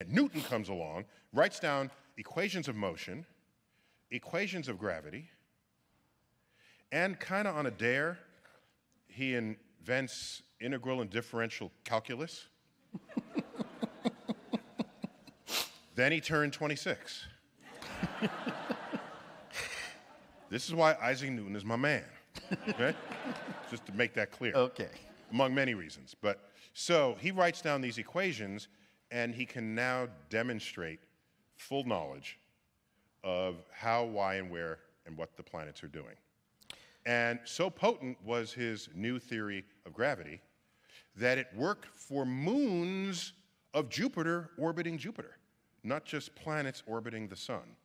And Newton comes along, writes down equations of motion, equations of gravity, and kind of on a dare, he invents integral and differential calculus. then he turned 26. this is why Isaac Newton is my man. Okay? Just to make that clear. Okay. Among many reasons. But so he writes down these equations and he can now demonstrate full knowledge of how, why, and where and what the planets are doing. And so potent was his new theory of gravity that it worked for moons of Jupiter orbiting Jupiter, not just planets orbiting the sun.